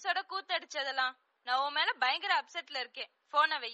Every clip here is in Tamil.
ஃப்ரெண்ட்ஸோட கூத்தடிச்சதெல்லாம் நான் உன் மேல பயங்கர அப்செட்ல இருக்கேன். போன வை.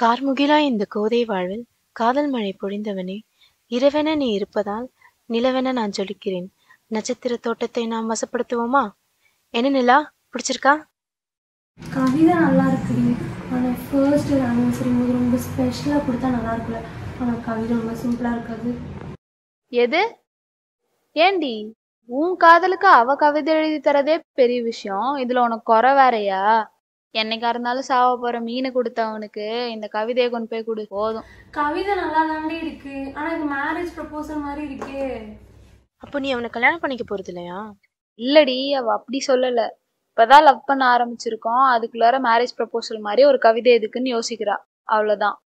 கார்முகிலாய் இந்த கோதை வாழ்வில் காதல் மழை பொழிந்தவனே இரவென நீ இருப்பதால் நிலவென நான் ஜொலிக்கிறேன். நட்சத்திர தோட்டத்தை நாம் வசப்படுத்துவோமா? என்ன நிலா பிடிச்சிருக்கா? கவிதை நல்லா இருக்குடி. ஆனால் ஃபர்ஸ்ட் ஆனிவர்சரி போது ரொம்ப ஸ்பெஷலாக கொடுத்தா நல்லா இருக்குல்ல ஆனால் கவிதை ரொம்ப சிம்பிளாக இருக்காது. எது? ஏண்டி உன் காதலுக்கு அவ கவிதை எழுதி தரதே பெரிய விஷயம். இதுல உனக்கு குறை வேறயா? என்னைக்கா இருந்தாலும் சாவ போற மீனை கொடுத்தவனுக்கு இந்த கவிதையை கொண்டு போய் கொடு போதும். கவிதை நல்லா தாண்டி இருக்கு. ஆனால் இது மேரேஜ் ப்ரப்போசல் மாதிரி இருக்கே. அப்போ நீ அவனை கல்யாணம் பண்ணிக்க போறது இல்லையா? இல்லடி அவ அப்படி சொல்லல. இப்பதான் லவ் பண்ண ஆரம்பிச்சிருக்கோம். அதுக்குள்ளார மேரேஜ் ப்ரப்போசல் மாதிரி ஒரு கவிதை எதுக்குன்னு யோசிக்கிறா. அவ்வளவுதான்.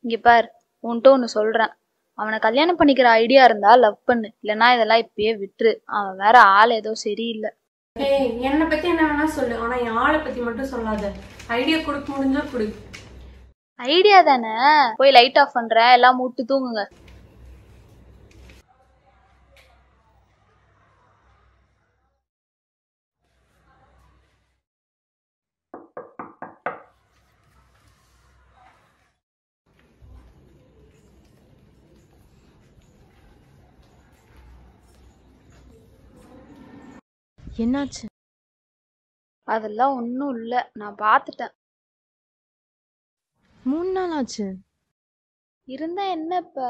இங்க பார் உன்கிட்ட ஒன்னு சொல்றேன். அவனை கல்யாணம் பண்ணிக்கிற ஐடியா இருந்தா லவ் பண்ணு. இல்லைன்னா இதெல்லாம் இப்பயே விட்டுரு. அவன் வேற ஆள் ஏதோ சரியில்லை. ஏய் என்னை பத்தி என்ன வேணா சொல்லு. ஆனால் என் ஆளை பத்தி மட்டும் சொல்லாத. ஐடியா கொடுக்க முடிஞ்சா கொடு. ஐடியா தானே? போய் லைட் ஆஃப் பண்ற. எல்லாம் மூட்டு தூங்குங்க. என்னாச்சு? அதெல்லாம் ஒன்றும் இல்லை. நான் பார்த்துட்டேன் மூணு நாள் ஆச்சு. இருந்தா என்ன இப்ப?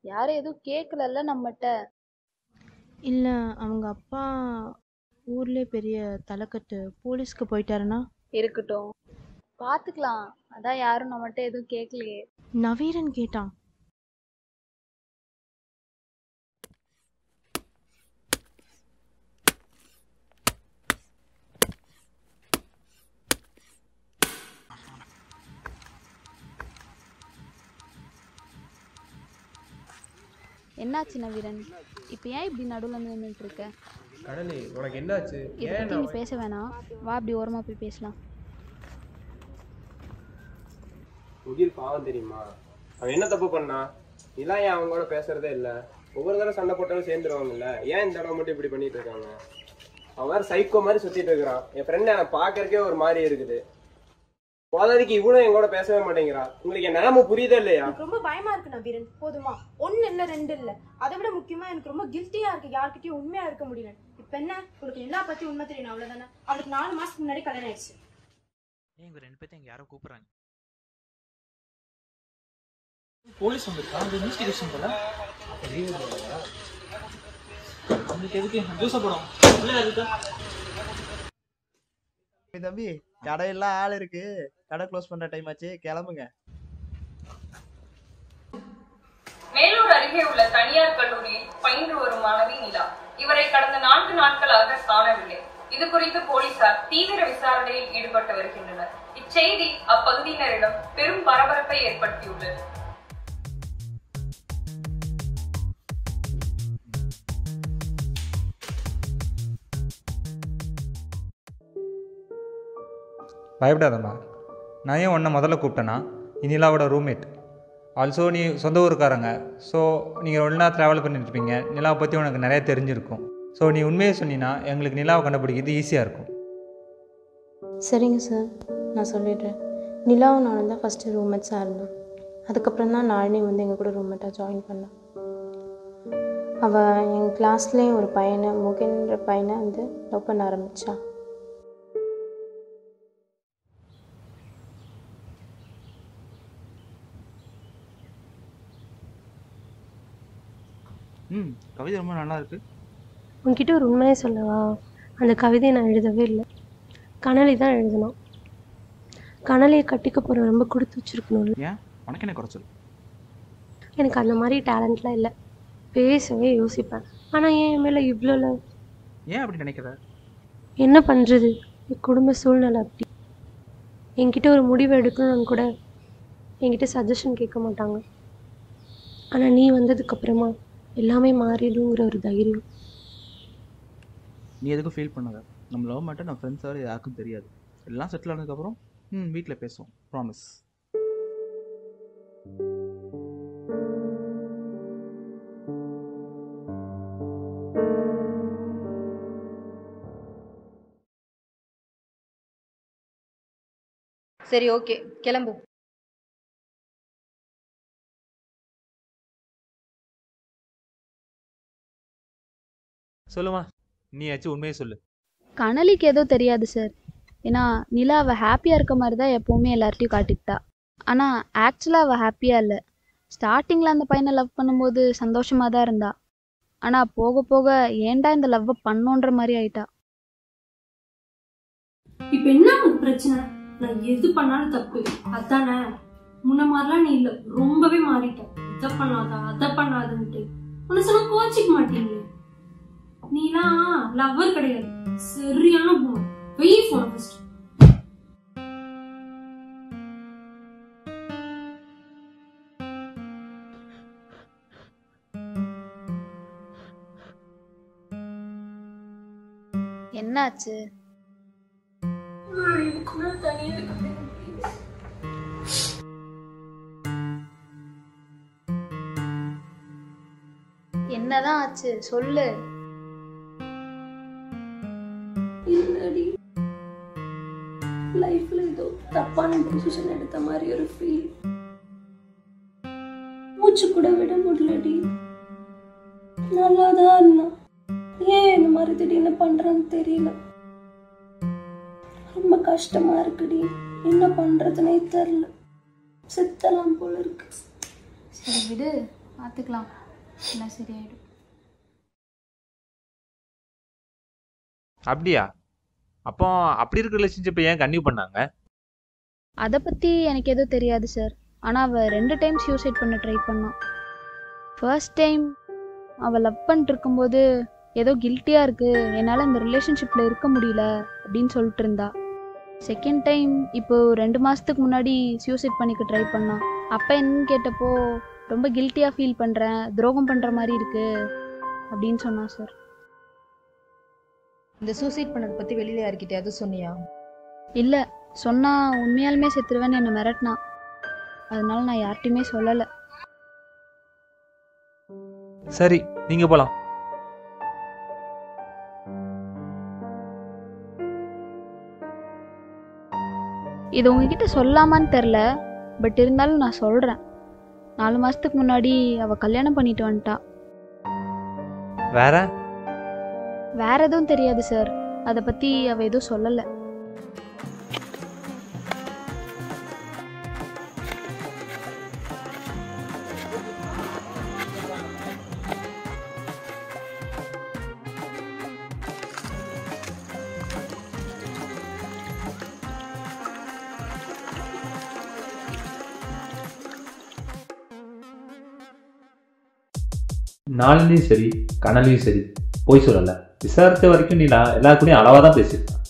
யாரும் எதுவும் கேட்கலல்ல நம்மகிட்ட இல்ல அவங்க அப்பா ஊர்லயே பெரிய தலைக்கட்டு போலீஸ்க்கு போயிட்டாருன்னா? இருக்கட்டும். பார்த்துக்கலாம் அதான் யாரும் நம்மகிட்ட எதுவும் கேட்கலையே நவீரன் கேட்டான். என்னாச்சு நவீரன் இப்போ ஏன் இப்படி நடுவில் வந்து நின்றுட்டு இருக்க கடலி உனக்கு என்னாச்சு? இதை ஏன் பற்றி நீ பேச வேணாம். வா அப்படி ஓரமாக போய் பேசலாம். முகில் பாவம் தெரியுமா? அவன் என்ன தப்பு பண்ணா? இதெல்லாம் ஏன் அவங்க கூட பேசுறதே இல்ல? ஒவ்வொரு தடவை சண்டை போட்டாலும் சேர்ந்துருவாங்கல்ல ஏன் இந்த தடவை மட்டும் இப்படி பண்ணிட்டு இருக்காங்க? அவன் வேற சைக்கோ மாதிரி சுத்திட்டு இருக்கிறான். என் ஃப்ரெண்ட் எனக்கு பாக்குறதுக்கே ஒரு மாதிரி இருக்குது. போதாதிக்கு இவனும் என் கூட பேசவே மாட்டேங்கிறா. உங்களுக்கு என் நிலைமை புரியுதா இல்லையா? எனக்கு ரொம்ப பயமா இருக்கு நபீரன் போதுமா? ஒன்னு இல்ல ரெண்டு இல்ல. அதை விட முக்கியமா எனக்கு ரொம்ப கில்ட்டியா இருக்கு. யார்கிட்டயும் உண்மையா இருக்க முடியல. இப்ப என்ன? உனக்கு எல்லா பத்தி உண்மை தெரியணும் அவ்வளவுதானே? அவளுக்கு நாலு மாசத்துக்கு முன்னாடி கல்யாணம் ஆயிடுச்சு. ஏன் இவங்க ரெண்டு பேர்த்தையும் இங்க யாரோ கூப்பிடுறாங்க? போலீஸ் வந்திருக்கா? அது இன்வெஸ்டிகேஷன் போல? உங்களுக்கு எதுக்கு? ஏய் தம்பி. கடையெல்லாம் ஆள் இருக்கு. கடை க்ளோஸ் பண்ற டைம் ஆச்சு. கிளம்புங்க. வேலூர் அருகே உள்ள தனியார் கல்லூரியில் பயின்று வரும் மாணவி நிலா. இவரை கடந்த நான்கு நாட்களாக காணவில்லை. இது குறித்து போலீசார் தீவிர விசாரணையில் ஈடுபட்டு வருகின்றனர். இச்செய்தி அப்பகுதியினரிடம் பெரும் பரபரப்பை ஏற்படுத்தியுள்ளது. பயப்படாதம்மா. நான் ஏன் உன்னை முதல்ல கூப்பிட்டேன்னா நீ நிலாவோட ரூம்மேட் ஆல்சோ நீ சொந்த ஊருக்காரங்க. ஸோ நீங்கள் ஒன்றா ட்ராவல் பண்ணிட்டுருப்பீங்க நிலாவை பற்றி உனக்கு நிறைய தெரிஞ்சிருக்கும். ஸோ நீ உண்மையை சொன்னீங்கன்னா எங்களுக்கு நிலாவை கண்டுபிடிக்கிறது ஈஸியாக இருக்கும். சரிங்க சார் நான் சொல்லிடுறேன். நிலாவும் நானும் தான் ஃபஸ்ட்டு ரூம்மேட்ஸாக இருந்தோம். அதுக்கப்புறம் தான் நாளினி வந்து எங்கள் கூட ரூம்மேட்டாக ஜாயின் பண்ணான் அவள் எங்கள் கிளாஸ்லேயும் ஒரு பையனை முகேன்ற பையனை வந்து லவ் பண்ண ஆரம்பித்தான் ம். கவிதை ரொம்ப நல்லா இருக்கு. உன்கிட்ட ஒரு உண்மையை சொல்லவா? அந்த கவிதையை நான் எழுதவே இல்லை. கனலி தான் எழுதணும். கனலியை கட்டிக்க போகிற ரொம்ப கொடுத்து வச்சிருக்கணும்ல ஏன்? உனக்கு என்ன குறைச்சல்? எனக்கு அந்த மாதிரி டேலண்ட்லாம் இல்லை. பேசவே யோசிப்பேன். ஆனால் ஏன் என் மேலே இவ்வளோ love? ஏன் அப்படி நினைக்கிற? என்ன பண்ணுறது என் குடும்ப சூழ்நிலை அப்படி. என்கிட்ட ஒரு முடிவு எடுக்கணும்னு கூட என்கிட்ட சஜஷன் கேட்க மாட்டாங்க. ஆனால் நீ வந்ததுக்கப்புறமா எல்லாமே மாறிடுங்கிற ஒரு தைரியம். நீ எதுக்கும் ஃபீல் பண்ணாத. நம்ம லவ் மட்டும் நம்ம ஃப்ரெண்ட்ஸ் வர யாருக்கும் தெரியாது. எல்லாம் செட்டில் ஆனதுக்கப்புறம் ம் வீட்டில் பேசுவோம். ப்ராமிஸ் சரி ஓகே கிளம்பு சொல்லுமா நீயாச்சும் உண்மையை சொல்லு. கனலிக்கு ஏதோ தெரியாது சார் ஏன்னா நிலா அவள் ஹாப்பியாக இருக்க மாதிரி தான் எப்போவுமே எல்லார்ட்டையும் காட்டிக்கிட்டா. ஆனால் ஆக்சுவலாக அவள் ஹாப்பியாக இல்லை. ஸ்டார்டிங்கில் அந்த பையனை லவ் பண்ணும்போது சந்தோஷமாக தான் இருந்தா. ஆனால் போக போக ஏன்டா இந்த லவ்வை பண்ணோன்ற மாதிரி ஆயிட்டா. இப்போ என்ன பிரச்சனை? நான் எது பண்ணாலும் தப்பு அதானே? முன்ன மாதிரிலாம் நீ இல்லை. ரொம்பவே மாறிட்ட. இதை பண்ணாதா அதை பண்ணாதுன்ட்டு. உன்னை சொன்னா கோச்சிக்க மாட்டீங்களே. நீலாம் லவ்வர் கிடையாது. சரியான பொண்ணு வெய் போன ஃபர்ஸ்ட் என்னாச்சு? என்னதான் ஆச்சு? சொல்லு. தப்பான டிசிஷன் எடுத்த மாதிரி ஒரு ஃபீல் மூச்சு கூட விட முடியலடி. நல்லாதான் இருந்தான். ஏன் இந்த மாதிரி திடீர்னு பண்றான்னு தெரியல. ரொம்ப கஷ்டமா இருக்குடி. என்ன பண்றதுனே தெரியல. செத்தலாம் போல இருக்கு. சரி விடு பார்த்துக்கலாம் எல்லாம் சரியாயிடும். அப்படியா? அப்போ அப்படி இருக்க ரிலேஷன்ஷிப்பை ஏன் கன்டினியூ பண்ணாங்க? அதை பற்றி எனக்கு எதுவும் தெரியாது சார் ஆனால் அவள் ரெண்டு டைம் சூசைட் பண்ண ட்ரை பண்ணான் ஃபர்ஸ்ட் டைம் அவள் லவ் பண்ணிட்டு இருக்கும்போது ஏதோ கில்ட்டியாக இருக்குது என்னால் இந்த ரிலேஷன்ஷிப்பில் இருக்க முடியல அப்படின்னு சொல்லிட்டு இருந்தா. செகண்ட் டைம் இப்போ ரெண்டு மாதத்துக்கு முன்னாடி சூசைட் பண்ணிக்க ட்ரை பண்ணான் அப்போ என்னன்னு கேட்டப்போ ரொம்ப கில்ட்டியாக ஃபீல் பண்ணுறேன் துரோகம் பண்ணுற மாதிரி இருக்கு. அப்படின்னு சொன்னான் சார் இந்த சூசைட் பண்ணதை பத்தி வெளியில யார்கிட்டயாவது சொன்னியா? இல்லை. சொன்னா உண்மையாலுமே செத்துருவேன்னு என்னை மிரட்டினான் அதனால நான் யார்கிட்டயுமே சொல்லலை. சரி நீங்க போலாம். இது உங்ககிட்ட சொல்லாமான்னு தெரில பட் இருந்தாலும் நான் சொல்கிறேன் நாலு மாதத்துக்கு முன்னாடி அவள் கல்யாணம் பண்ணிட்டு வந்துட்டா. வேற? வேற எதுவும் தெரியாது சார். அதை பற்றி அவள் எதுவும் சொல்லலை. நாளிலையும் சரி கனலையும் சரி போய் சொல்லல. விசாரித்த வரைக்கும் நீ நான் எல்லா கூடயும் அளவாக தான் பேசியிருக்கேன்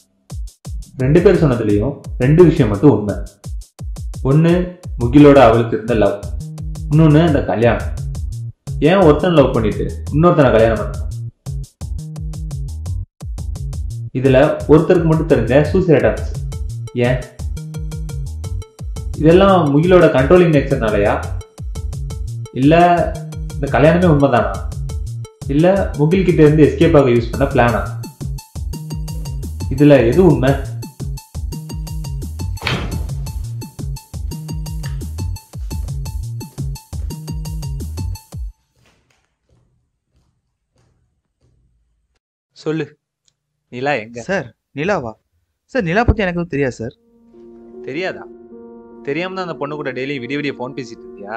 ரெண்டு பேர் சொன்னதுலேயும் ரெண்டு விஷயம் மட்டும் உண்மை. ஒன்று முகிலோட அவளுக்கு இருந்த லவ் இன்னொன்று அந்த கல்யாணம். ஏன் ஒருத்தன் லவ் பண்ணிட்டு இன்னொருத்தனை கல்யாணம் பண்ண இதுல ஒருத்தருக்கு மட்டும் தெரிஞ்ச சூசைட் ஆச்சு ஏன்? இதெல்லாம் முகிலோட கண்ட்ரோலிங் நேச்சர்னாலயா இல்ல இந்த கல்யாணமே உண்மைதானா? இல்ல முகில் கிட்ட இருந்து எஸ்கேப் ஆக யூஸ் பண்ண பிளானா இதுல எது உண்மை? சொல்லு. நிலா எங்க? சார் நிலாவா? சார் நிலா பத்தி எனக்கு தெரியாது சார். தெரியாதா? தெரியாம தான் அந்த பொண்ணு கூட டெய்லி விடிய விடிய ஃபோன் பேசிட்டு இருந்தியா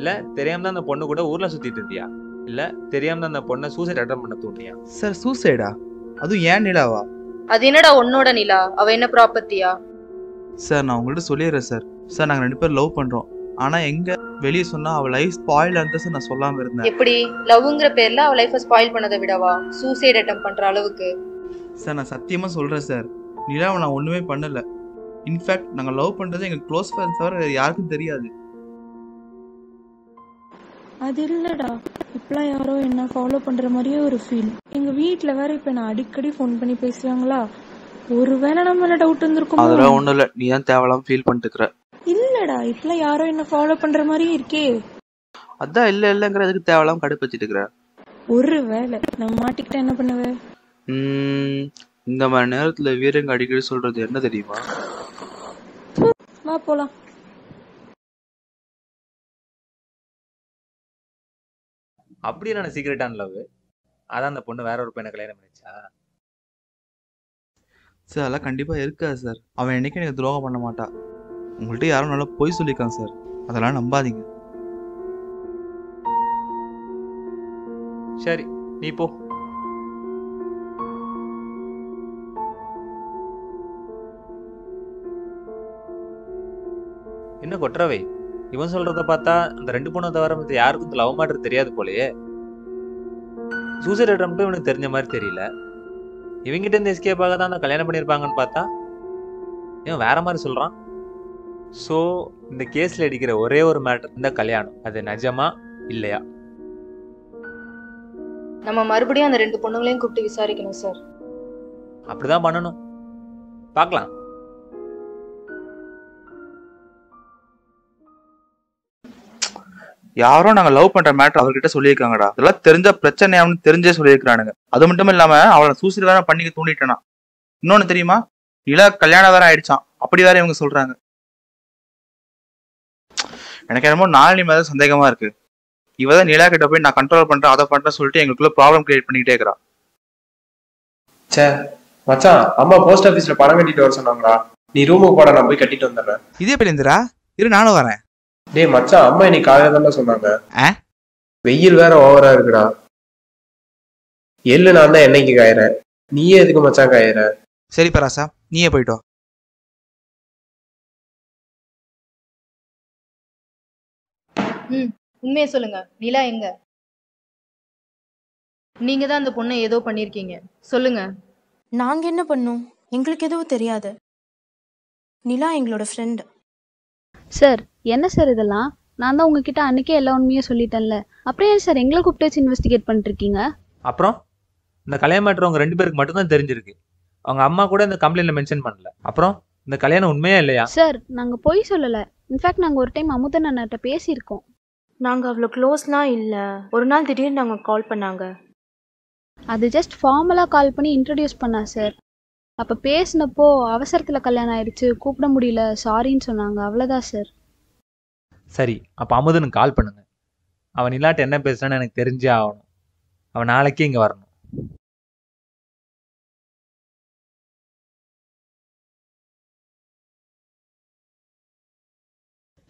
இல்ல தெரியாம தான் அந்த பொண்ணு கூட ஊர்ல சுத்திட்டு இருந்தியா? இல்லை தெரியாம அந்த பொண்ணை சூசைட் அட்டன் பண்ண தூண்டியா? சார் சூசைடா அதுவும் ஏன் நிலாவா? அது என்னடா உன்னோட நிலா? அவ என்ன ப்ராப்பர்ட்டியா சார் நான் உங்கள்கிட்ட சொல்லிடுறேன் சார் சார் நாங்கள் ரெண்டு பேரும் லவ் பண்ணுறோம் ஆனால் எங்கே வெளியே சொன்னால் அவள் லைஃப் ஸ்பாயில் ஆனது சார் நான் சொல்லாமல் இருந்தேன். எப்படி? லவ்ங்கிற பேர்ல அவ லைஃப ஸ்பாயில் பண்ணதை விடவா? சூசைட் அட்டம் பண்ற அளவுக்கு. சார் நான் சத்தியமாக சொல்கிறேன் சார் நிலாவை நான் ஒன்றுமே பண்ணலை. இன்ஃபேக்ட் நாங்கள் லவ் பண்ணுறது எங்கள் க்ளோஸ் ஃப்ரெண்ட்ஸ் தவிர யாருக்கும் தெரியாது. அது இல்லடா. இப்பெல்லாம் யாரோ என்ன ஃபாலோ பண்ற மாதிரியே ஒரு ஃபீல் எங்க வீட்ல வேற இப்ப நான் அடிக்கடி ஃபோன் பண்ணி பேசுவாங்களா ஒருவேளை நம்ம மேல டவுட் வந்திருக்குமோ? அதெல்லாம் ஒன்றும் இல்லை. நீ தான் தேவையில்லாம ஃபீல் பண்ணிட்டுக்கிற இல்லடா. இப்பெல்லாம் யாரோ என்ன ஃபாலோ பண்ற மாதிரியே இருக்கே. அதான் இல்லை இல்லைங்கிற எதுக்கு தேவையில்லாம கடுப்பச்சிட்டு இருக்கிற ஒருவேளை நான் மாட்டிக்கிட்டா என்ன பண்ணுவ? இந்த மாதிரி நேரத்தில் வீரங்க அடிக்கடி சொல்கிறது என்ன தெரியுமா? வா போலாம். அப்படி என்ன சீக்கிரட்டான லவ் அதான் அந்த பொண்ணு வேற ஒரு பையனை கல்யாணம் பண்ணிச்சா? சார் அதெல்லாம் கண்டிப்பாக இருக்காது சார். அவன் என்னைக்கும் எனக்கு துரோகம் பண்ண மாட்டா. உங்கள்கிட்ட யாரும் நல்லா பொய் சொல்லியிருக்கான் சார். அதெல்லாம் நம்பாதீங்க. சரி நீ போ. என்ன கொற்றவை இவன் சொல்றத பார்த்தா அந்த ரெண்டு பொண்ணை தவிர மத்த யாருக்கும் இந்த லவ் மேட்டர் தெரியாது போலயே. சூசைட் அட்டம்ப்டும் இவனுக்கு தெரிஞ்ச மாதிரி தெரியல. இவங்கிட்ட இருந்து எஸ்கேப் ஆக தான் அந்த கல்யாணம் பண்ணியிருப்பாங்கன்னு பார்த்தா இவன் வேற மாதிரி சொல்றான். ஸோ இந்த கேஸ்ல அடிக்கிற ஒரே ஒரு மேட்டர் இந்த கல்யாணம். அது நிஜமா இல்லையா? நம்ம மறுபடியும் அந்த ரெண்டு பொண்ணுங்களையும் கூப்பிட்டு விசாரிக்கணும் சார் அப்படிதான் பண்ணணும். பார்க்கலாம். யாரோ நாங்கள் லவ் பண்ணுற மேட்டர் அவர்கிட்ட சொல்லியிருக்காங்கடா. இதெல்லாம் தெரிஞ்ச பிரச்சனை அவனு தெரிஞ்சே சொல்லியிருக்கிறானுங்க. அது மட்டும் இல்லாம அவளை சூசைட் வேற பண்ணிக்க தூண்டிட்டனா. இன்னொன்னு தெரியுமா? இள கல்யாணம் வேற ஆயிடுச்சான் அப்படி வேற இவங்க சொல்றாங்க. எனக்கு என்னமோ நாளினி மேல சந்தேகமா இருக்கு. இவ தான் நிலா கிட்ட போய் நான் கண்ட்ரோல் பண்றேன் அதை பண்றேன் சொல்லிட்டு எங்களுக்குள்ள ப்ராப்ளம் கிரியேட் பண்ணிக்கிட்டே இருக்கிறா. ச்சே மச்சான் அம்மா போஸ்ட் ஆபீஸ்ல பணம் கட்டிட்டு வர சொன்னாங்களா? நீ ரூமுக்கு போட நான் போய் கட்டிட்டு வந்துடுறேன். இதே பிள்ளைந்திரா இரு நானும் வரேன். டேய் மச்சான் அம்மா இன்னைக்கு காலையில தானே சொன்னாங்க. ஆ? வெயில் வேற ஓவரா இருக்குடா. எள்ளு நான் தான் என்னைக்கு காயறேன்? நீயே எதுக்கு மச்சான் காயற? சரி பராசா நீயே போயிட்டு ம் உண்மையை சொல்லுங்க. நிலா எங்க? நீங்க தான் அந்த பொண்ணை ஏதோ பண்ணிருக்கீங்க சொல்லுங்க. நாங்க என்ன பண்ணோம்? எங்களுக்கு எதுவும் தெரியாது. நிலா எங்களோட ஃப்ரெண்ட் சார் என்ன சார் இதெல்லாம்? நான் தான் உங்ககிட்ட அன்னைக்கே எல்லா உண்மையும் சொல்லிட்டேன்ல. அப்புறம் ஏன் சார் எங்களை கூப்பிட்டு வச்சு இன்வெஸ்டிகேட் பண்ணிட்டு இருக்கீங்க அப்புறம்? இந்த கல்யாண மேட்ரு அவங்க ரெண்டு பேருக்கு மட்டும்தான் தெரிஞ்சிருக்கு. அவங்க அம்மா கூட இந்த கம்ப்ளைண்ட்ல மென்ஷன் பண்ணல. அப்புறம்? இந்த கல்யாணம் உண்மையா இல்லையா? சார் நாங்க பொய் சொல்லல. இன்ஃபேக்ட் நாங்க ஒரு டைம் அமுதன் அண்ணாட்ட பேசியிருக்கோம். நாங்க அவ்வளோ க்ளோஸ்லாம் இல்ல. ஒரு நாள் திடீர்னு நாங்க கால் பண்ணாங்க. அது ஜஸ்ட் ஃபார்மலாக கால் பண்ணி இன்ட்ரடியூஸ் பண்ணா சார். அப்போ பேசினப்போ அவசரத்தில் கல்யாணம் ஆயிடுச்சு கூப்பிட முடியல. சாரின்னு சொன்னாங்க. அவ்வளோதான் சார். சரி அப்போ அமுதனுக்கு கால் பண்ணுங்க. அவன் இல்லாட்ட என்ன பேசுறான்னு எனக்கு தெரிஞ்சே ஆகணும். அவன் நாளைக்கே இங்கே வரணும்.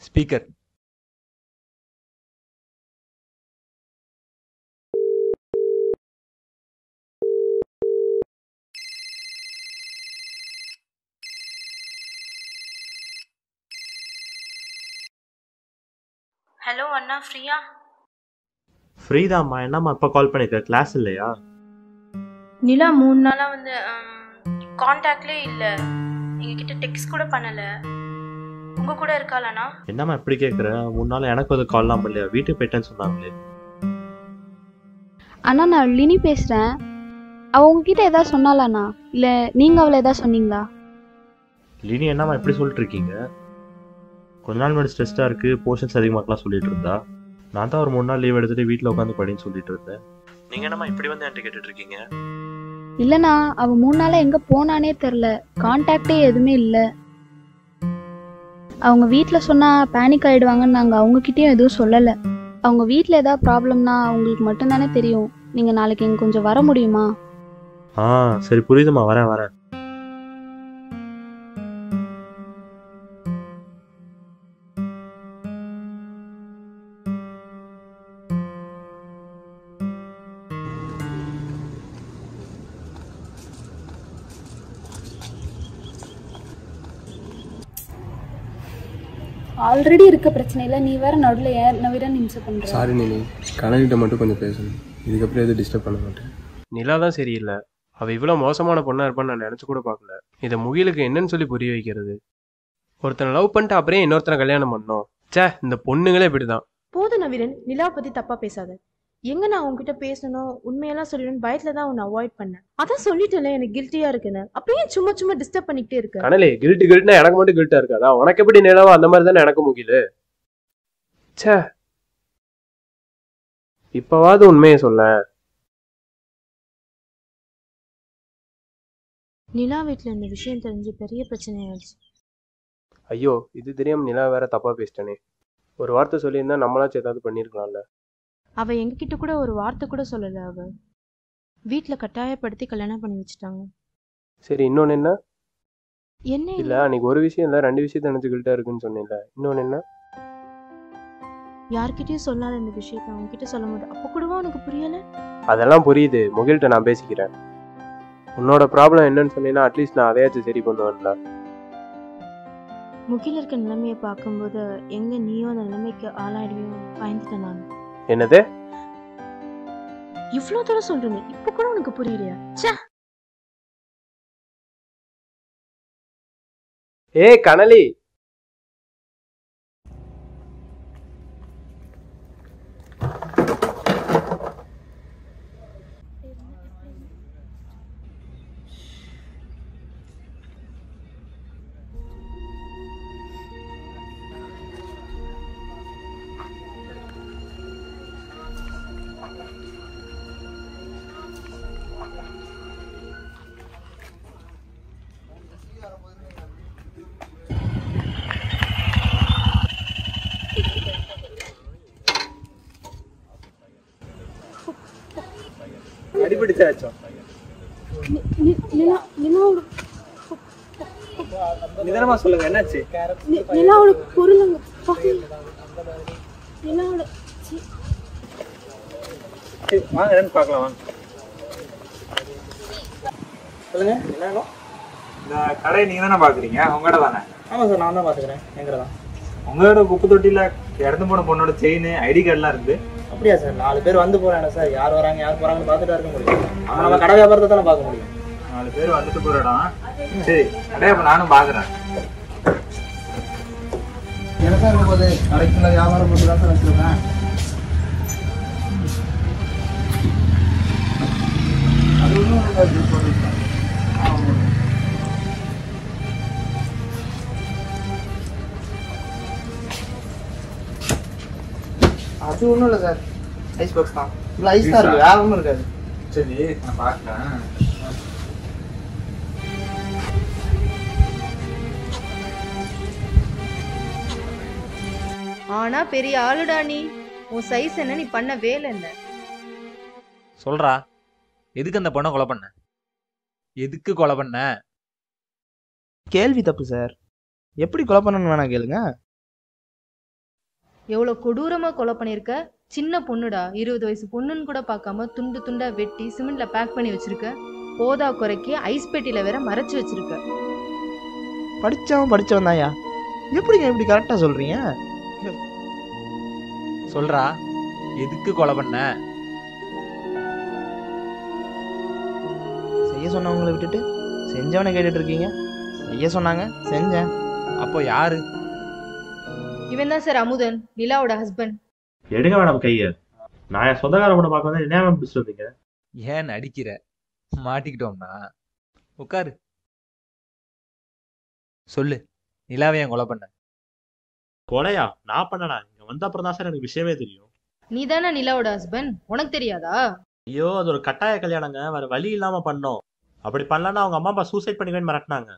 ஸ்பீக்கர் ஹலோ அண்ணா ஃப்ரீயா? ஃப்ரீதாம்மா. என்னம்மா இப்போ கால் பண்ணிருக்க? கிளாஸ் இல்லையா? நிலா மூணு நாளா வந்து காண்டாக்ட்லேயே இல்ல. எங்ககிட்ட டெக்ஸ்ட் கூட பண்ணல. உங்க கூட இருக்காளாண்ணா? என்னம்மா இப்படி கேட்குற முன்னால எனக்கு வந்து கால்லாம் பண்ணலையா? வீட்டுக்கு போயிட்டேன்னு சொன்னாங்களே. அண்ணா நான் லினி பேசுகிறேன் அவ உங்ககிட்ட ஏதாவது சொன்னாலாண்ணா இல்லை நீங்கள் அவளை ஏதாவது சொன்னீங்களா? லினி என்னம்மா இப்படி சொல்லிட்டு இருக்கீங்க? கொஞ்ச நாள் முன்னாடி ஸ்ட்ரெஸ்டாக இருக்கு போர்ஷன்ஸ் அதிகமாக்கலாம் சொல்லிட்டு இருந்தா. நான் தான் ஒரு மூணு நாள் லீவ் எடுத்துட்டு வீட்டில் உட்காந்து படின்னு சொல்லிட்டு இருந்தேன். நீங்க என்னம்மா இப்படி வந்து என்கிட்ட கேட்டுட்டு இருக்கீங்க இல்லைண்ணா அவள் மூணு நாளாக எங்கே போனானே தெரில. கான்டாக்டே எதுவுமே இல்லை. அவங்க வீட்டில் சொன்னால் பேனிக் ஆகிடுவாங்கன்னு நாங்கள் அவங்கக்கிட்டேயும் எதுவும் சொல்லலை. அவங்க வீட்டில் ஏதாவது ப்ராப்ளம்னா அவங்களுக்கு மட்டும்தானே தெரியும். நீங்கள் நாளைக்கு இங்கே கொஞ்சம் வர முடியுமா? ஆ சரி புரியுதும்மா. வரேன் வரேன். ஆல்ரெடி இருக்க பிரச்சனையில நீ வேற நடுவில் ஏன் விட நிமிஷம் பண்ற. சாரி நிலி கனகிட்ட மட்டும் கொஞ்சம் பேசணும். இதுக்கப்புறம் எதுவும் டிஸ்டர்ப் பண்ண மாட்டேன். நிலா தான் சரியில்லை. அவள் இவ்வளோ மோசமான பொண்ணாக இருப்பான்னு நான் நினச்சி கூட பார்க்கல. இதை முகிலுக்கு என்னன்னு சொல்லி புரிய வைக்கிறது? ஒருத்தனை லவ் பண்ணிட்டு அப்புறம் இன்னொருத்தனை கல்யாணம் பண்ணோம் ச்சே இந்த பொண்ணுங்களே இப்படிதான். போதும் நவீரன் நிலாவை பத்தி தப்பா பேசாத. எங்க நான் உன்கிட்ட பேசணும்? உண்மையெல்லாம் சொல்லணும்னு பயத்துல தான் உன்னை அவாய்ட் பண்ணேன். அதான் சொல்லிட்டேன்ல எனக்கு கில்ட்டியா இருக்குன்னு. அப்பயே சும்மா சும்மா டிஸ்டர்ப் பண்ணிக்கிட்டே இருக்க? கனலே கில்ட்டு கில்ட்னா எனக்கு மட்டும் கில்ட்டா இருக்காதா? உனக்கு எப்படி நிலவோ அந்த மாதிரி தானே எனக்கு முகிலு. ச்சே. இப்பவாவது உண்மையை சொல்ல. நிலா வீட்ல இந்த விஷயம் தெரிஞ்சு பெரிய பிரச்சனை ஆயிடுச்சு ஐயோ இது தெரியாம நிலா வேற தப்பா பேசிட்டேனே. ஒரு வார்த்தை சொல்லியிருந்தா நம்மளாச்சும் ஏதாவது பண்ணியிருக்கலாம்ல. அவ எங்ககிட்ட கூட ஒரு வார்த்தை கூட சொல்லல அவ. வீட்ல கட்டாயப்படுத்தி கல்யாணம் பண்ணி வச்சுட்டாங்க. சரி இன்னொன்னு என்ன? என்ன இல்ல அன்னைக்கு ஒரு விஷயம் இல்ல ரெண்டு விஷயத்த நினைச்சு கில்ட்டா இருக்குன்னு சொன்னேன்ல. இன்னொன்னு என்ன? யார்கிட்டயும் சொல்லாத இந்த விஷயத்த அவன்கிட்ட சொல்ல மாட்டேன். அப்ப கூடவா உனக்கு புரியல? அதெல்லாம் புரியுது. முகில்கிட்ட நான் பேசிக்கிறேன். உன்னோட ப்ராப்ளம் என்னன்னு சொன்னீங்கன்னா அட்லீஸ்ட் நான் அதையாச்சும் சரி பண்ணுவேன்ல முகில இருக்க நிலைமையை பார்க்கும்போது எங்க நீயும் அந்த நிலைமைக்கு ஆளாயிடுவியோ பயந்துட்டேன் நான். என்னது? இவ்வளவு தூரம் சொல்றேன் இப்ப கூட உனக்கு புரியலையா? ச்சே! ஏய் கனலி! நிதானமா சொல்லுங்க என்னாச்சு? நிலாவோட பொருள் அங்க பாரு. நிலாவோட வாங்க என்னன்னு பார்க்கலாம் வாங்க. சொல்லுங்க. என்ன வேணும் இந்த கடையை நீங்க தானே பாக்குறீங்க உங்க கடை தானே? ஆமா சார் நான் தான் பாத்துக்கிறேன் எங்க தான். உங்களோட குப்பை தொட்டியில இறந்து போன பொண்ணோட செயின் ஐடி கார்டுலாம் இருக்கு. அப்படியா சார்? நாலு பேர் வந்து போறாங்க சார். யார் வராங்க யார் போறாங்கன்னு பார்த்துட்டு இருக்க முடியும். ஆமா. நம்ம கடை வியாபாரத்தை தானே பார்க்க முடியும். நாலு பேர் வந்துட்டு போற இடம் சரி கடையை அப்ப நானும் பாக்குறேன். எனக்கு இருக்க போது கடைக்குள்ள வியாபாரம் பண்ணி தான் சார் வச்சிருக்கேன். அது ஒன்றும் அது ஒன்றும் இல்லை சார். ஐஸ் பாக்ஸ் தான். இல்லை ஐஸ் தான் இருக்கு வேற ஒன்றும் இருக்காது. சரி நான் பாக்குறேன். ஆனா பெரிய ஆளுடா நீ. உன் சைஸ் என்ன நீ பண்ண வேலை என்ன? சொல்றா. எதுக்கு அந்த பொண்ணை கொலை பண்ண? எதுக்கு கொலை பண்ண? கேள்வி தப்பு சார் எப்படி கொலை பண்ணணும்னு வேணா கேளுங்க. எவ்வளவு கொடூரமா கொலை பண்ணிருக்க சின்ன பொண்ணுடா. இருபது வயசு பொண்ணுன்னு கூட பார்க்காம துண்டு துண்டா வெட்டி சிமெண்ட்ல பேக் பண்ணி வச்சிருக்க. போதா குறைக்கு ஐஸ் பெட்டியில வேற மறைச்சு வச்சிருக்க. படிச்சவன் படிச்சவன் தான்யா எப்படிங்க இப்படி கரெக்டா சொல்றீங்க? சொல்றா எதுக்கு கொலை பண்ண? செய்ய சொன்னவங்களை விட்டுட்டு செஞ்சவனை கேட்டுட்டு இருக்கீங்க செய்ய சொன்னாங்க செஞ்சேன். அப்போ யாரு? இவன் தான் சார் அமுதன் நிலாவோட ஹஸ்பண்ட் எடுங்க மேடம் கையை. நான் என் சொந்தக்கார பொண்ணை பார்க்க வந்து என்ன பிடிச்சிட்டு வந்தீங்க ஏன் நடிக்கிற? மாட்டிக்கிட்டோம்னா? உட்காரு. சொல்லு நிலாவை ஏன் கொலை பண்ண? கொலையா? நான் பண்ணனா? வந்த அப்புறம் தான் சார் எனக்கு விஷயமே தெரியும். நீ தானே நிலாவோட ஹஸ்பண்ட் உனக்கு தெரியாதா? ஐயோ அது ஒரு கட்டாய கல்யாணங்க. வேற வழி இல்லாம பண்ணோம். அப்படி பண்ணலன்னா அவங்க அம்மா அப்பா சூசைட் பண்ணிக்கன்னு மிரட்டினாங்க.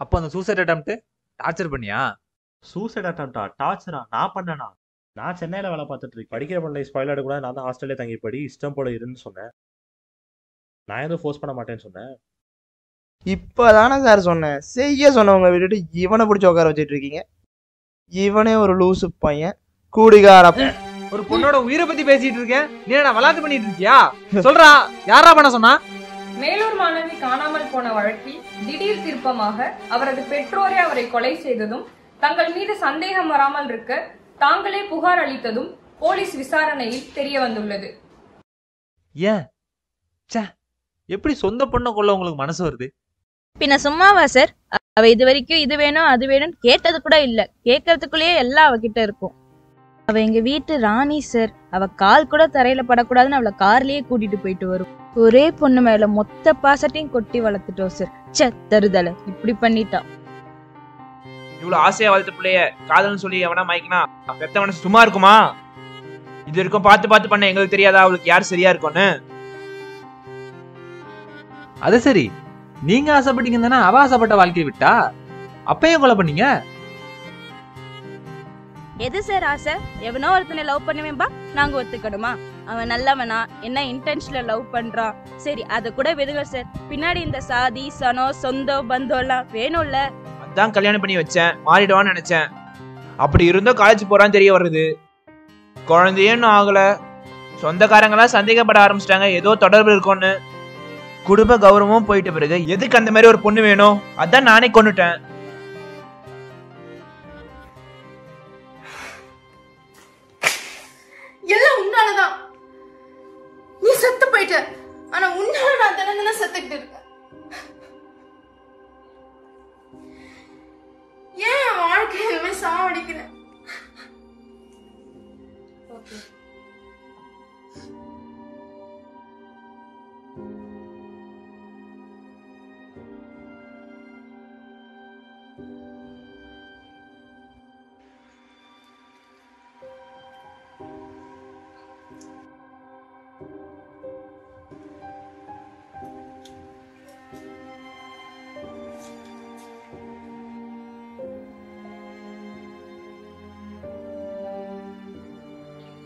அப்போ அந்த சூசைட் அட்டம்ப்ட் டார்ச்சர் பண்ணியா? சூசைட் அட்டம்ப்டா டார்ச்சரா நான் பண்ணனா? நான் சென்னையில வேலை பார்த்துட்டு இருக்கேன். படிக்கிற பண்ணல ஸ்பாயில் ஆடக்கூடாது நான் தான் ஹாஸ்டல்லே தங்கி படி இஷ்டம் போல இருன்னு சொன்னேன். நான் எதுவும் ஃபோர்ஸ் பண்ண மாட்டேன்னு சொன்னேன். இப்பதானே சார் சொன்னேன். செய்ய சொன்னவங்களை விட்டுட்டு இவனை பிடிச்சி உட்கார வச்சுட்டு இருக்கீங்க. இவனே ஒரு லூசு பையன். கூடிகார ஒரு பொண்ணோட உயிரை பத்தி பேசிட்டு இருக்கேன். நீ என்ன விளாட்டு பண்ணிட்டு இருக்கியா? சொல்றா யாரா பண்ண சொன்னா? மேலூர் மாணவி காணாமல் போன வழக்கில் திடீர் திருப்பமாக அவரது பெற்றோரே அவரை கொலை செய்ததும் தங்கள் மீது சந்தேகம் வராமல் இருக்க தாங்களே புகார் அளித்ததும் போலீஸ் விசாரணையில் தெரிய வந்துள்ளது. ஏன்? எப்படி சொந்த பொண்ணை கொள்ள உங்களுக்கு மனசு வருது? பின்ன சும்மாவா சார்? அவ இது வரைக்கும் இது வேணும் அது வேணும்னு கேட்டது கூட இல்ல. கேட்கறதுக்குள்ளேயே எல்லாம் அவகிட்ட இருக்கும். அவ எங்க வீட்டு ராணி சார் அவ கால் கூட தரையில படக்கூடாதுன்னு அவளை கார்லயே கூட்டிட்டு போயிட்டு வரும். ஒரே பொண்ணு மேல மொத்த பாசத்தையும் கொட்டி வளர்த்துட்டோம் சார் ச்சே தருதல. இப்படி பண்ணிட்டா. இவ்வளவு ஆசையா வளர்த்த பிள்ளைய காதல்னு சொல்லி எவனா மயக்கினா பெத்த மனசு சும்மா இருக்குமா? இது வரைக்கும் பார்த்து பார்த்து பண்ண எங்களுக்கு தெரியாதா? அவளுக்கு யார் சரியா இருக்கும்னு? அது சரி. நீங்க ஆசைப்பட்டீங்க தானே அவ ஆசைப்பட்ட வாழ்க்கையை விட்டா? அப்பயும் கொலை பண்ணீங்க? எது சார் ஆசை? எவனோ ஒருத்தனை லவ் பண்ணுவேன்பா நாங்க ஒத்துக்கணுமா? அவன் நல்லவனா? என்ன இன்டென்ஷன்ல லவ் பண்றான்? சரி அத கூட விடுங்க சார் பின்னாடி இந்த சாதி சனோ சொந்தம் பந்தம் எல்லாம் வேணும்ல? அதான் கல்யாணம் பண்ணி வச்சேன் மாறிடுவான்னு நினைச்சேன். அப்படி இருந்தும் காலேஜ் போறான்னு தெரிய வருது. குழந்தையும் ஆகல. சொந்தக்காரங்களாம் சந்தேகப்பட ஆரம்பிச்சிட்டாங்க. ஏதோ தொடர்பு இருக்கும்னு. குடும்ப கௌரவமும் போயிட்ட பிறகு எதுக்கு அந்த மாதிரி ஒரு பொண்ணு வேணும்? அதான் நானே கொண்டுட்டேன்.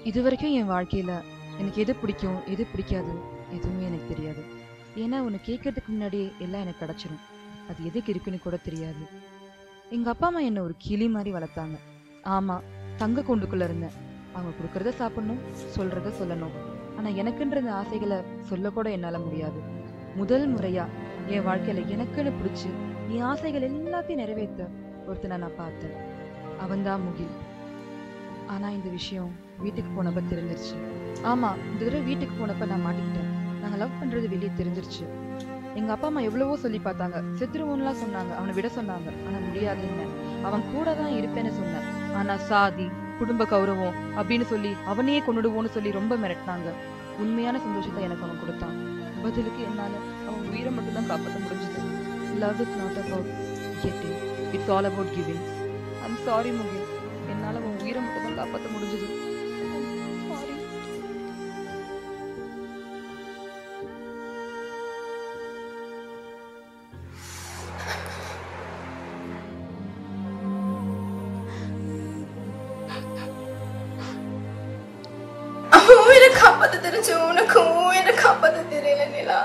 இது வரைக்கும் என் வாழ்க்கையில் எனக்கு எது பிடிக்கும் எது பிடிக்காது எதுவுமே எனக்கு தெரியாது. ஏன்னா உன்னை கேட்கறதுக்கு முன்னாடியே எல்லாம் எனக்கு கிடச்சிடும் அது எதுக்கு இருக்குன்னு கூட தெரியாது. எங்கள் அப்பா அம்மா என்னை ஒரு கிளி மாதிரி வளர்த்தாங்க. ஆமாம் தங்க கொண்டுக்குள்ளே இருந்தேன். அவங்க கொடுக்குறத சாப்பிடணும் சொல்கிறத சொல்லணும். ஆனால் எனக்குன்ற இந்த ஆசைகளை சொல்லக்கூட என்னால் முடியாது. முதல் முறையாக என் வாழ்க்கையில் எனக்குன்னு பிடிச்சி என் ஆசைகள் எல்லாத்தையும் நிறைவேற்ற ஒருத்தனை நான் பார்த்தேன். அவன்தான் முகில். ஆனால் இந்த விஷயம் வீட்டுக்கு போனப்ப தெரிஞ்சிருச்சு. ஆமாம் இந்த தடவை வீட்டுக்கு போனப்ப நான் மாட்டிக்கிட்டேன். நாங்கள் லவ் பண்ணுறது வெளியே தெரிஞ்சிருச்சு. எங்கள் அப்பா அம்மா எவ்வளவோ சொல்லி பார்த்தாங்க. செத்துருவோன்லாம் சொன்னாங்க. அவனை விட சொன்னாங்க. ஆனால் முடியாதுன்னு. அவன் கூட தான் இருப்பேன்னு சொன்னேன். ஆனால் சாதி குடும்ப கௌரவம் அப்படின்னு சொல்லி அவனையே கொண்டுடுவோன்னு சொல்லி ரொம்ப மிரட்டினாங்க. உண்மையான சந்தோஷத்தை எனக்கு அவன் கொடுத்தான். பதிலுக்கு என்னால் அவன் உயிரை மட்டும்தான் காப்பாற்ற முடிஞ்சது. Love is not about getting it's all about giving I'm sorry Mukil என்னால் அவன் உயிரை மட்டும் காப்பாற்ற முடிஞ்சது காப்பாத்த தெரிஞ்சு உனக்கு உன் உயிரை காப்பாத்த தெரியல நிலா